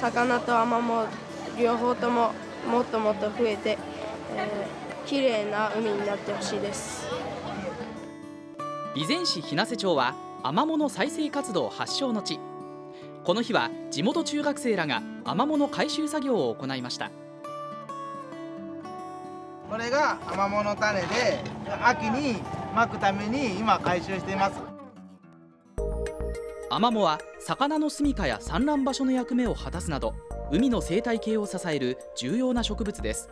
魚とアマモ両方とももっともっと増えて、えー、綺麗な海になってほしいです。備前市日生町はアマモの再生活動発祥の地。この日は地元中学生らがアマモの回収作業を行いました。これがアマモの種で秋にまくために今回収していますアマモは魚の住処や産卵場所の役目を果たすなど海の生態系を支える重要な植物です。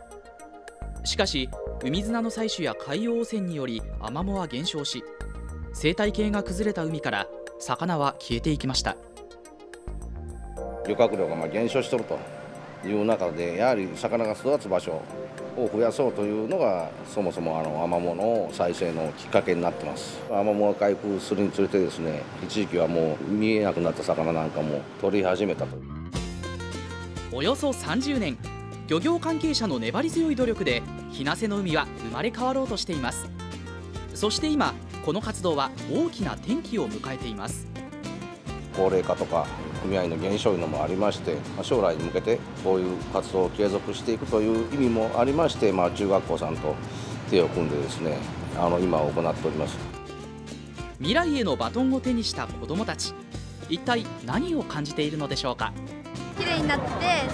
しかし海砂の採取や海洋汚染によりアマモは減少し生態系が崩れた海から魚は消えていきました。漁獲量がま減少しとると。いう中でやはり魚が育つ場所を増やそうというのがそもそもあのアマモの再生のきっかけになってます。アマモが回復するにつれてですね一時期はもう見えなくなった魚なんかも取り始めたとおよそ30年漁業関係者の粘り強い努力で日生の海は生まれ変わろうとしています。そして今この活動は大きな転機を迎えています。高齢化とか組合の減少いうのもありまして将来に向けてこういう活動を継続していくという意味もありまして、まあ、中学校さんと手を組んでですねあの今行っております。未来へのバトンを手にした子どもたち一体何を感じているのでしょうか？綺麗になって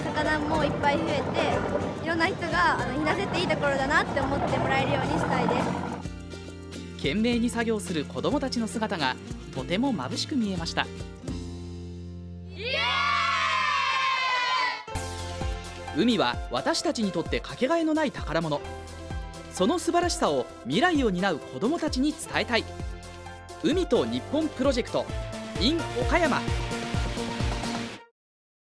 魚もいっぱい増えていろんな人があのなせていいところだなって思ってもらえるようにしたいです。懸命に作業する子どもたちの姿がとても眩しく見えました海は私たちにとってかけがえのない宝物。その素晴らしさを未来を担う子どもたちに伝えたい。海と日本プロジェクト in 岡山。